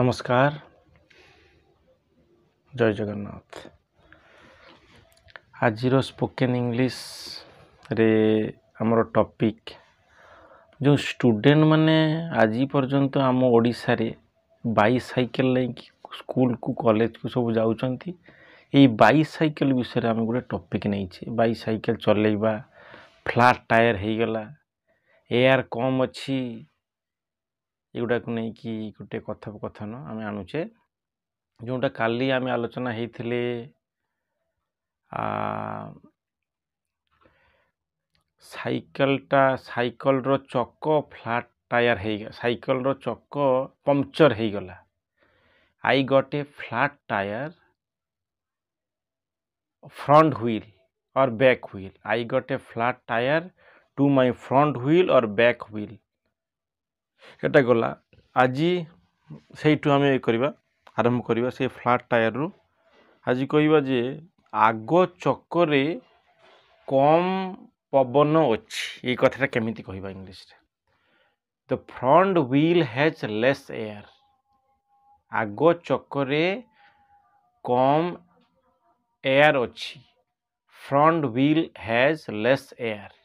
নমস্কার জয় জগন্নাথ আজির স্পোকেন ইংলিশে আমার টপিক যে স্টুডেন্ট মানে আজি পর্যন্ত আম ওড়শার বাইসাইকেল নেই স্কুল কু কলেজ কু সব যাচ্ছেন এই বাইসাইকেল বিষয়ে আমি গোটে টপিক নেইছে বাইসাইকেল চলাইবা ফ্ল্যাট টায়ার হয়ে গলা এয়ার কম অছি ଏଗୁଡ଼ାକୁ ନେଇକି ଗୋଟେ କଥୋପକଥନ ଆମେ ଆଣୁଛେ ଯେଉଁଟା କାଲି ଆମେ ଆଲୋଚନା ହେଇଥିଲେ ସାଇକେଲଟା ସାଇକେଲର ଚକ ଫ୍ଲାଟ୍ ଟାୟାର୍ ହେଇ ସାଇକେଲର ଚକ ପମ୍ପଚର୍ ହେଇଗଲା I got a flat tyre front wheel or back wheel I got a flat tyre to my front wheel or back wheel এটা ଗଲା ଆଜି ସେଇଠୁ ଆମେ କରିବା ଆରମ୍ଭ କରିବା ସେ ଫ୍ଲାଟ୍ ଟାୟାର୍ରୁ ଆଜି କହିବା ଯେ ଆଗ ଚକରେ କମ୍ ପବନ ଅଛି ଏଇ କଥାଟା କେମିତି କହିବା ଇଂଲିଶରେ the front wheel has less air ଆଗ ଚକରେ କମ୍ ଏୟାର୍ ଅଛି front wheel has less air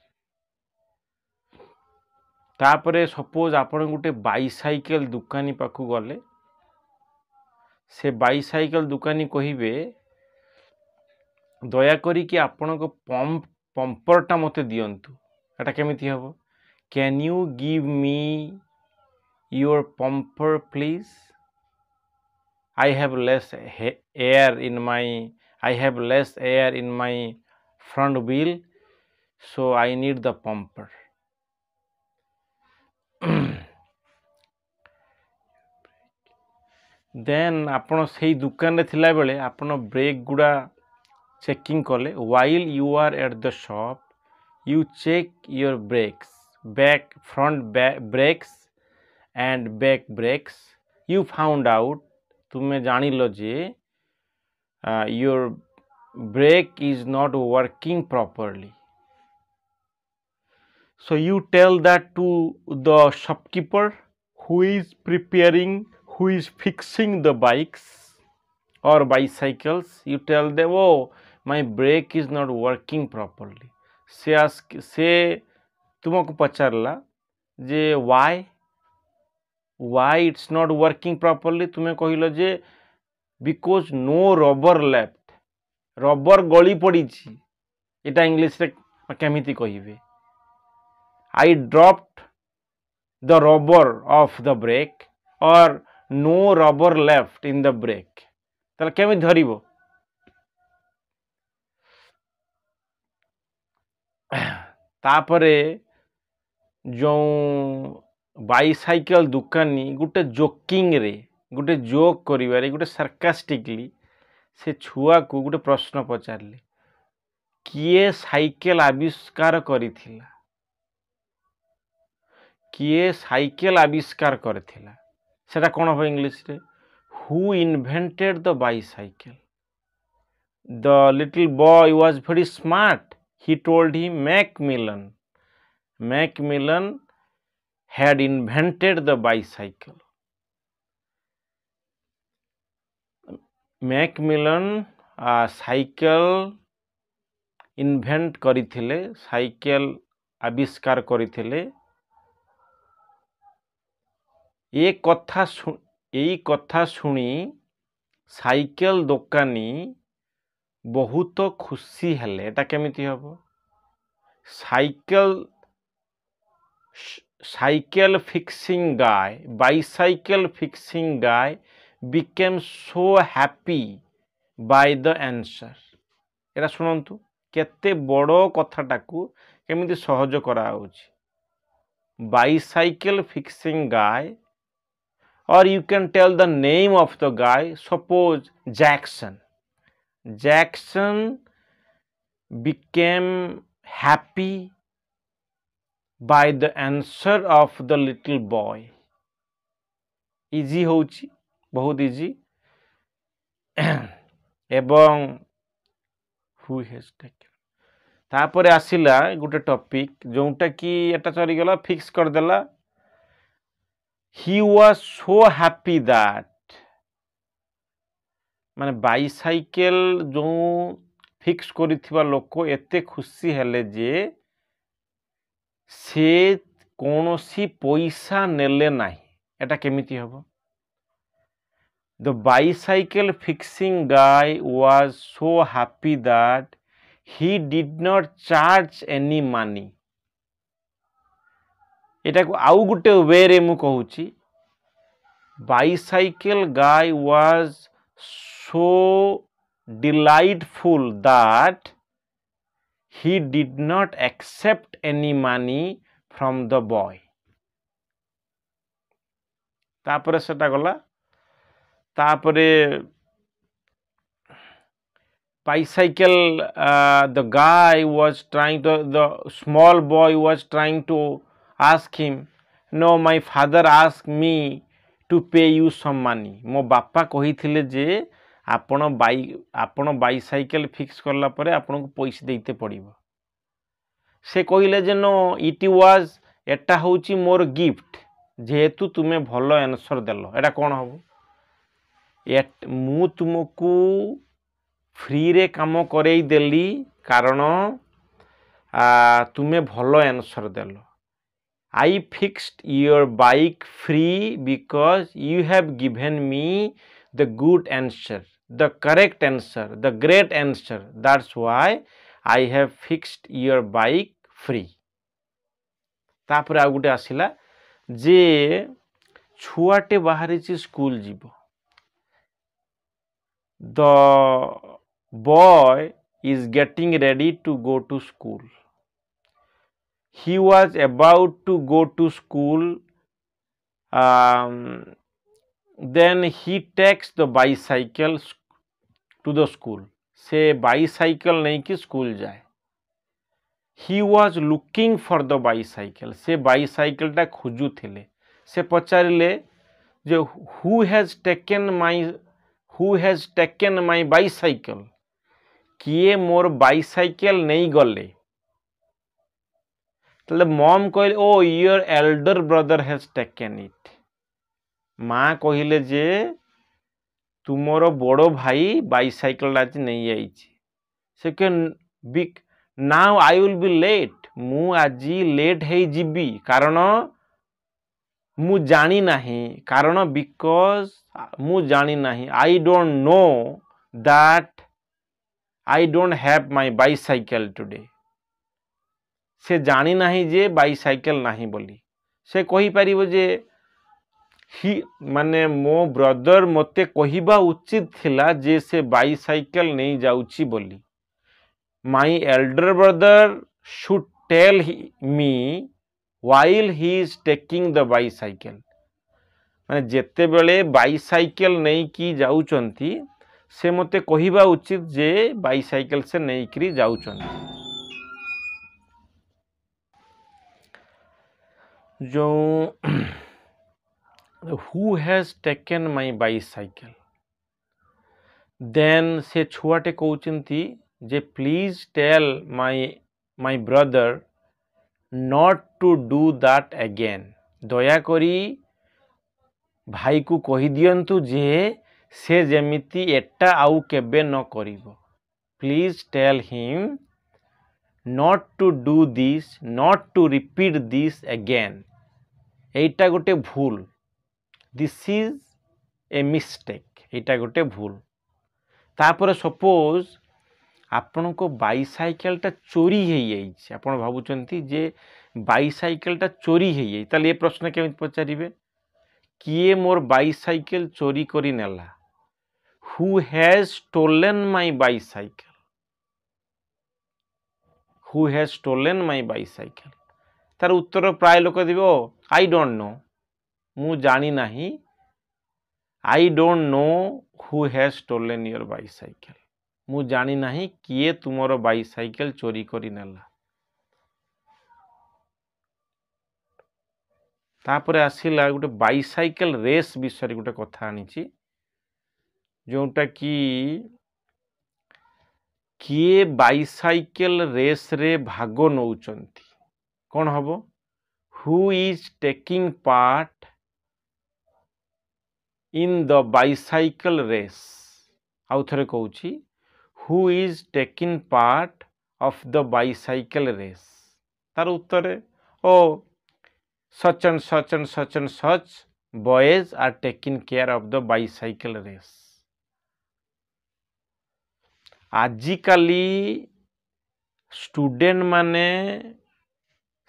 ତାପରେ ସପୋଜ୍ ଆପଣ ଗୋଟେ ବାଇସାଇକେଲ ଦୋକାନୀ ପାଖକୁ ଗଲେ ସେ ବାଇସାଇକେଲ ଦୋକାନୀ କହିବେ ଦୟାକରିକି ଆପଣଙ୍କ ପମ୍ପ ପମ୍ପରଟା ମୋତେ ଦିଅନ୍ତୁ ଏଇଟା କେମିତି ହେବ can you give me your pumper please I have less air in my I have less air in my front wheel so I need the pumper then আপন সেই দোকানে লাবেলে আপন ব্রেক গুড়া চেকিং কলে while you are at the shop you check your brakes back front brakes and back brakes you found out তুমি জানিল যে your brake is not working properly so you tell that to the shopkeeper who is preparing who is fixing the bikes or bicycles, you tell them, oh, my brake is not working properly. Say, ask, say, तुमको पचारला जे why why it's not working properly तुम्हें कहल जे because no rubber left rubber गली पड़ी यहाँ English केमी कहे I dropped the rubber of the brake or no rubber left in the brake ତାହେଲେ କେମିତି ଧରିବ ତାପରେ ଯେଉଁ ବାଇସାଇକେଲ ଦୋକାନୀ ଗୋଟେ ଜୋକିଂରେ ଗୋଟେ ଜୋକ୍ କରିବାରେ ଗୋଟେ ସାର୍କାଷ୍ଟିକଲି ସେ ଛୁଆକୁ ଗୋଟେ ପ୍ରଶ୍ନ ପଚାରିଲେ କିଏ ସାଇକେଲ ଆବିଷ୍କାର କରିଥିଲା କିଏ ସାଇକେଲ ଆବିଷ୍କାର କରିଥିଲା সেটা କ'ଣ ହେବ ଇଂଲିଶରେ who invented the bicycle the little boy was very smart he told him Macmillan. Macmillan had invented the bicycle. Macmillan uh, cycle invent করিথিলে সাইকেল আবিষ্কার করিথিলে এ কথা এই কথা শুনি ସାଇକେଲ ଦୋକାନୀ ବହୁତ ଖୁସି ହେଲେ ଏଇଟା କେମିତି ହେବ cycle cycle fixing guy bicycle fixing guy became so happy by the answer ଏଇଟା ଶୁଣନ୍ତୁ କେତେ ବଡ଼ କଥାଟାକୁ କେମିତି ସହଜ କରାହେଉଛି bicycle fixing guy or you can tell the name of the guy suppose jackson jackson became happy by the answer of the little boy easy hochi bahut easy ebong who has taken তারপরে আসিলা গোটে topic যোউটা কি এটা চলিগলা fix করদেলা he was so happy that ମାନେ bicycle ଯେଉଁ fix କରିଥିବା ଲୋକ ଏତେ ଖୁସି ହେଲେ ଯେ ସେ କୌଣସି ପଇସା ନେଲେ ନାହିଁ ଏଟା କେମିତି ହେବ the bicycle fixing guy was so happy that he did not charge any money ଏଟାକୁ ଆଉ ଗୋଟେ ୱେରେ ମୁଁ କହୁଛି bicycle guy was so delightful that he did not accept any money from the boy তারপরে সেটা গলা তারপরে bicycle uh, the guy was trying to the small boy was trying to ask him, No, my father asked me to pay you some money. ମୋ ବାପା କହିଥିଲେ ଯେ ଆପଣ ବାଇ ଆପଣ ବାଇସାଇକେଲ ଫିକ୍ସ କଲା ପରେ ଆପଣଙ୍କୁ ପଇସା ଦେଇତେ ପଡ଼ିବ ସେ କହିଲେ ଯେ ନୋ ଇଟ୍ ୱାଜ୍ ଏଟା ହେଉଛି ମୋର ଗିଫ୍ଟ ଯେହେତୁ ତୁମେ ଭଲ ଆନ୍ସର୍ ଦେଲ ଏଇଟା କ'ଣ ହେବ ମୁଁ ତୁମକୁ ଫ୍ରିରେ କାମ କରେଇ ଦେଲି କାରଣ ତୁମେ ଭଲ ଆନ୍ସର୍ ଦେଲ I fixed your bike free because you have given me the good answer, the correct answer, the great answer. That's why I have fixed your bike free. তারপরে ଆଉ ଗୋଟେ ଆସିଲା ଯେ ଛୁଆଟେ ବାହାରିଛି ସ୍କୁଲ ଯିବ the boy is getting ready to go to school he was about to go to school um, then he takes the bicycle to the school से bicycle नहीं कि स्कूल जाए he was looking for the bicycle সে বাইসাইকেলটা খুঁজুলে সে পচারিলে যে who has taken my who has taken my bicycle কিয়ে মোর বাইসাইকেল নেই গলে তাহলে ମମ୍ କହିଲେ ଓ your elder brother has taken it ମା କହିଲେ ଯେ ତୁମର ବଡ଼ ଭାଇ ବାଇସାଇକେଲଟା ଆଜି ନେଇଯାଇଛି ସେ କେ big now I will be late ମୁଁ ଆଜି ଲେଟ୍ ହେଇଯିବି କାରଣ ମୁଁ ଜାଣିନାହିଁ କାରଣ ବିକଜ୍ ମୁଁ ଜାଣିନାହିଁ I don't know that I don't have my bicycle today ସେ ଜାଣିନାହିଁ ଯେ ବାଇସାଇକେଲ ନାହିଁ ବୋଲି ସେ କହିପାରିବ ଯେ ହି ମାନେ ମୋ ବ୍ରଦର ମୋତେ କହିବା ଉଚିତ ଥିଲା ଯେ ସେ ବାଇସାଇକେଲ ନେଇଯାଉଛି ବୋଲି my elder brother should tell me while he is taking the bicycle ମାନେ ଯେତେବେଳେ ବାଇସାଇକେଲ ନେଇକି ଯାଉଛନ୍ତି ସେ ମୋତେ କହିବା ଉଚିତ ଯେ ବାଇସାଇକେଲ ସେ ନେଇକିରି ଯାଉଛନ୍ତି ଯେଉଁ who has taken my bicycle then ସେ ଛୁଆଟେ କହୁଛନ୍ତି ଯେ please tell my my brother not to do that again ଦୟାକରି ଭାଇକୁ କହିଦିଅନ୍ତୁ ଯେ ସେ ଯେମିତି ଏଟା ଆଉ କେବେ ନ କରିବ please tell him not to do this not to repeat this again এইটা ଗୋଟେ ଭୁଲ ଦିସ୍ ଇଜ୍ ଏ ମିଷ୍ଟେକ୍ ଏଇଟା ଗୋଟେ ଭୁଲ ତାପରେ ସପୋଜ୍ ଆପଣଙ୍କ ବାଇସାଇକେଲଟା ଚୋରି ହେଇଯାଇଛି ଆପଣ ଭାବୁଛନ୍ତି ଯେ ବାଇସାଇକେଲଟା ଚୋରି ହେଇଯାଇଛି ତାହେଲେ ଏ ପ୍ରଶ୍ନ କେମିତି ପଚାରିବେ କିଏ ମୋର ବାଇସାଇକେଲ ଚୋରି କରି ନେଲା who has stolen my bicycle who has stolen my bicycle ତାର ଉତ୍ତର ପ୍ରାୟ ଲୋକ ଦେବ ଆଇ ଡୋଣ୍ଟ ନୋ ମୁଁ ଜାଣି ନାହିଁ I don't know who has stolen your bicycle ମୁଁ ଜାଣି ନାହିଁ କିଏ ତୁମର ବାଇସାଇକେଲ୍ ଚୋରି କରି ନେଲା ତାପରେ ଆସିଲା ଗୋଟେ ବାଇସାଇକେଲ୍ ରେସ୍ ବିଷୟରେ ଗୋଟେ କଥା ଆଣିଛି ଯେଉଁଟାକି କିଏ ବାଇସାଇକେଲ୍ ରେସ୍ରେ ଭାଗ ନେଉଛନ୍ତି କ'ଣ ହେବ who is taking part in the bicycle race ଆଉ ଥରେ କହୁଛି who is taking part of the bicycle race ତାର ଉତ୍ତରରେ ଓ such and such and such and such boys are taking care of the bicycle race ଆଜିକାଲି ଷ୍ଟୁଡେଣ୍ଟମାନେ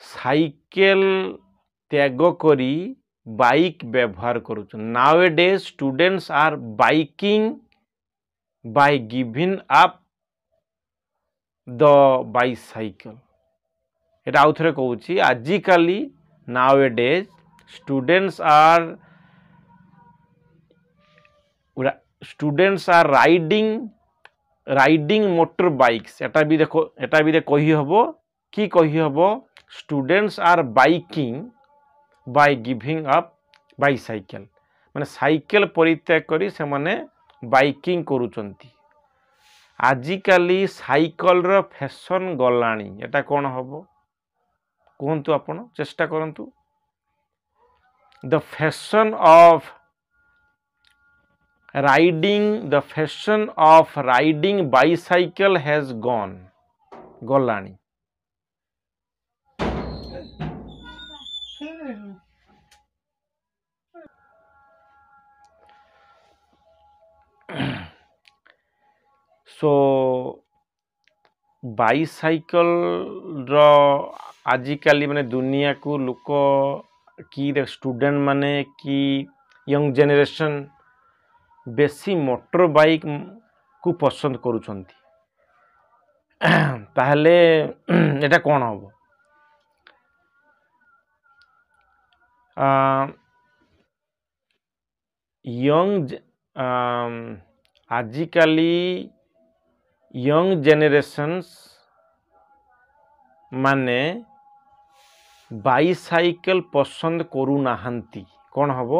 cycle ତ୍ୟାଗ କରି ବାଇକ୍ ବ୍ୟବହାର କରୁଛନ୍ତି nowadays students are biking by given up the bicycle এটা আউথরে কৌছি আজিকালি নাও a day students R students are riding riding motorbikes এটা বি দেখো এটা বি কহি হব কি কহি হব students are biking by giving up bicycle মানে সাইকেল পরিত্যাগ করে সেমানে বাইকিং করুচন্তি আজিকালি সাইকেলর ফ্যাশন গলানি এটা কোণ হব কুহতু আপনার চেষ্টা କରନ୍ତୁ the fashion of riding the fashion of riding bicycle has gone ଗଲାଣି so bicycle ର ଆଜିକାଲି ମାନେ ଦୁନିଆକୁ ଲୋକ କି ଷ୍ଟୁଡ଼େଣ୍ଟ ମାନେ କି ୟଙ୍ଗ ଜେନେରେସନ୍ ବେଶୀ ମୋଟର ବାଇକ୍କୁ ପସନ୍ଦ କରୁଛନ୍ତି ତାହେଲେ ଏଇଟା କ'ଣ ହେବ ୟଙ୍ଗ ଆଜିକାଲି ୟଙ୍ଗ୍ ଜେନେରେସନ୍ସ ମାନେ ବାଇସାଇକେଲ୍ ପସନ୍ଦ କରୁନାହାନ୍ତି କ'ଣ ହେବ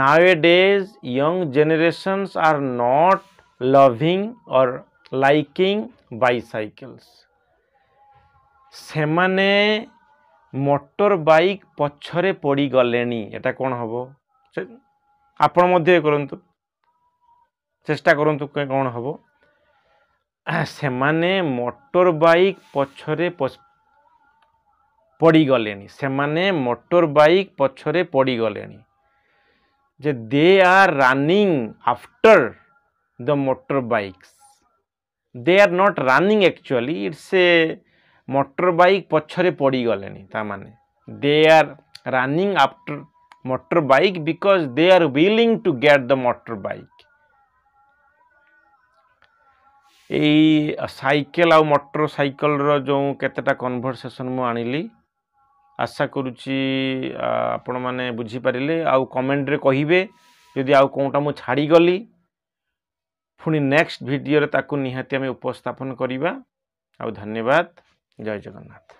nowadays young generations are not loving or liking bicycles ସେମାନେ ମୋଟର ବାଇକ୍ ପଛରେ ପଡ଼ିଗଲେଣି ଏଇଟା କ'ଣ ହେବ ଆପଣ ମଧ୍ୟ କରନ୍ତୁ ଚେଷ୍ଟା କରନ୍ତୁ କ'ଣ ହେବ ସେମାନେ ମୋଟର ବାଇକ୍ ପଛରେ ପଡ଼ିଗଲେଣି ସେମାନେ ମୋଟର ବାଇକ୍ ପଛରେ ପଡ଼ିଗଲେଣି ଯେ they are running after the motor bikes they are not running actually it's a motor bike ପଛରେ ପଡ଼ିଗଲେଣି ତାମାନେ they are running after motorbike because they are willing to get the motorbike. এই cycle আউ motor সাইকেলর যে কতটা কনভরসেসন মু আনিলি আশা করুছি আপন মানে বুঝিপারে আউ কমেন্টরে কহবে যদি আউ কোটা মু ছাড়িগলি পুনি নেক্সট ভিডিওরে তাকে নিহতি আমি উপস্থাপন করা আউ ধন্যবাদ জয় জগন্নাথ